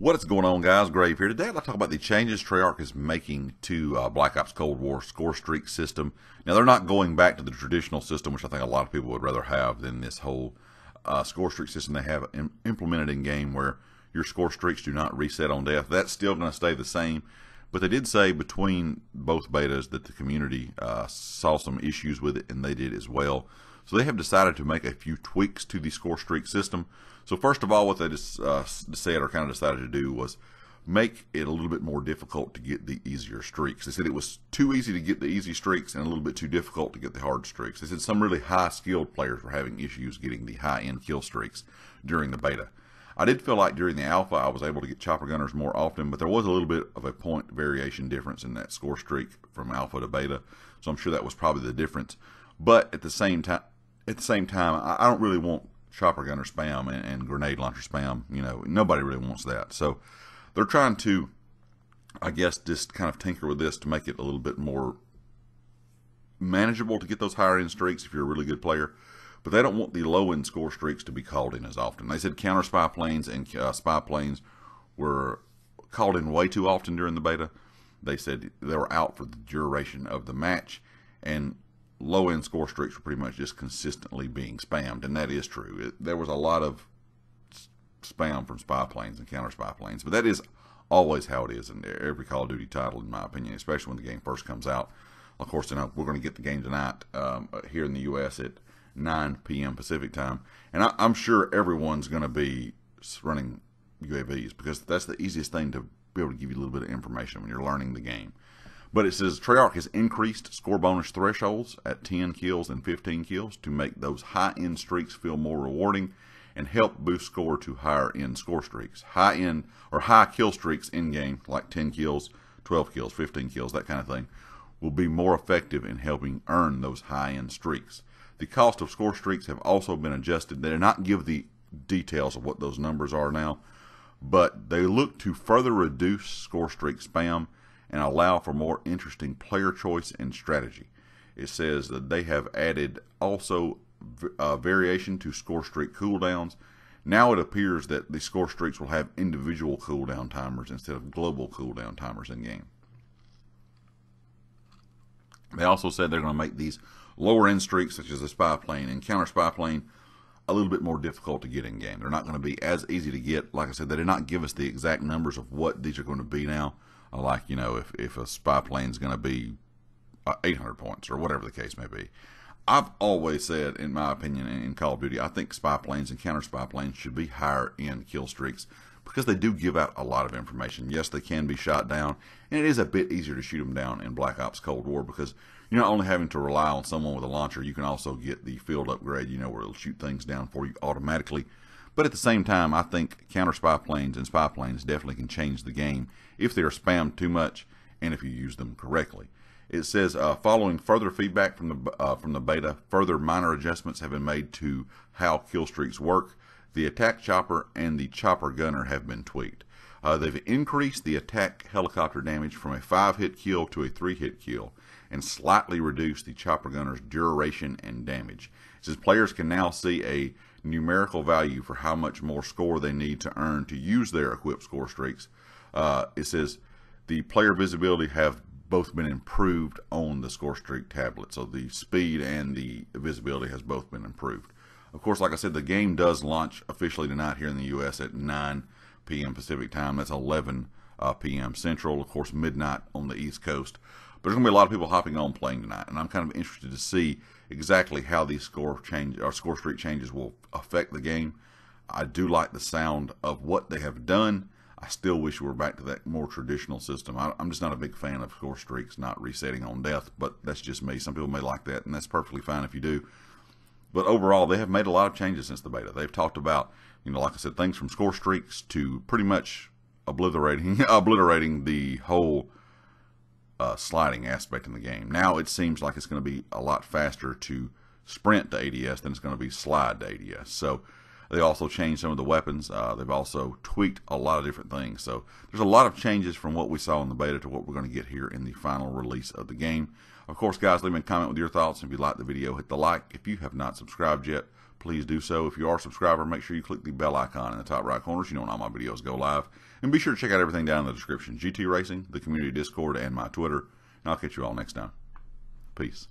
What is going on, guys? Grave here. Today, I'd like to talk about the changes Treyarch is making to uh, Black Ops Cold War score streak system. Now, they're not going back to the traditional system, which I think a lot of people would rather have than this whole uh, score streak system they have Im- implemented in game where your score streaks do not reset on death. That's still going to stay the same. But they did say between both betas that the community uh, saw some issues with it, and they did as well. So they have decided to make a few tweaks to the score streak system. So first of all, what they just uh, said or kind of decided to do was make it a little bit more difficult to get the easier streaks. They said it was too easy to get the easy streaks and a little bit too difficult to get the hard streaks. They said some really high skilled players were having issues getting the high end kill streaks during the beta. I did feel like during the alpha I was able to get chopper gunners more often, but there was a little bit of a point variation difference in that score streak from alpha to beta. So I'm sure that was probably the difference. But at the same time, at the same time, I don't really want chopper gunner spam and, and grenade launcher spam. You know, nobody really wants that. So they're trying to, I guess, just kind of tinker with this to make it a little bit more manageable to get those higher end streaks if you're a really good player. But they don't want the low end score streaks to be called in as often. They said counter spy planes and uh, spy planes were called in way too often during the beta. They said they were out for the duration of the match, and low end score streaks were pretty much just consistently being spammed, and that is true. It, there was a lot of spam from spy planes and counter spy planes, but that is always how it is in every Call of Duty title, in my opinion, especially when the game first comes out. Of course, you know, we're going to get the game tonight um, here in the U.S. at 9 p.m. Pacific time, and I, I'm sure everyone's going to be running UAVs because that's the easiest thing to be able to give you a little bit of information when you're learning the game. But it says Treyarch has increased score bonus thresholds at 10 kills and 15 kills to make those high end streaks feel more rewarding and help boost score to higher end score streaks. High end or high kill streaks in game, like 10 kills, 12 kills, 15 kills, that kind of thing, will be more effective in helping earn those high end streaks. The cost of score streaks have also been adjusted. They do not give the details of what those numbers are now, but they look to further reduce score streak spam and allow for more interesting player choice and strategy. It says that they have added also uh, variation to score streak cooldowns. Now it appears that the score streaks will have individual cooldown timers instead of global cooldown timers in game. They also said they're going to make these lower end streaks, such as the spy plane and counter spy plane, a little bit more difficult to get in game. They're not going to be as easy to get. Like I said, they did not give us the exact numbers of what these are going to be now like you know if, if a spy plane is going to be uh, 800 points or whatever the case may be. I've always said in my opinion in call of duty i think spy planes and counter spy planes should be higher in kill streaks because they do give out a lot of information. Yes they can be shot down and it is a bit easier to shoot them down in black ops cold war because you're not only having to rely on someone with a launcher you can also get the field upgrade you know where it'll shoot things down for you automatically but at the same time, I think counter spy planes and spy planes definitely can change the game if they are spammed too much and if you use them correctly. It says, uh, following further feedback from the uh, from the beta, further minor adjustments have been made to how kill streaks work. The attack chopper and the chopper gunner have been tweaked. Uh, they've increased the attack helicopter damage from a five hit kill to a three hit kill, and slightly reduced the chopper gunner's duration and damage. It says players can now see a numerical value for how much more score they need to earn to use their equipped score streaks. Uh, it says the player visibility have both been improved on the score streak tablet. So the speed and the visibility has both been improved. Of course, like I said, the game does launch officially tonight here in the U.S. at 9 p.m. Pacific time. That's 11 uh, p.m. Central. Of course, midnight on the East Coast. But there's going to be a lot of people hopping on playing tonight, and I'm kind of interested to see exactly how these score change or score streak changes will affect the game. I do like the sound of what they have done. I still wish we were back to that more traditional system. I, am just not a big fan of score streaks not resetting on death, but that's just me. Some people may like that, and that's perfectly fine if you do. But overall, they have made a lot of changes since the beta. They've talked about, you know, like I said, things from score streaks to pretty much obliterating obliterating the whole uh, sliding aspect in the game. Now it seems like it's going to be a lot faster to sprint to ADS than it's going to be slide to ADS. So they also changed some of the weapons. Uh, they've also tweaked a lot of different things. So there's a lot of changes from what we saw in the beta to what we're going to get here in the final release of the game. Of course, guys, leave me a comment with your thoughts. If you like the video, hit the like. If you have not subscribed yet, please do so. If you are a subscriber, make sure you click the bell icon in the top right corner so you know when all my videos go live. And be sure to check out everything down in the description GT Racing, the community Discord, and my Twitter. And I'll catch you all next time. Peace.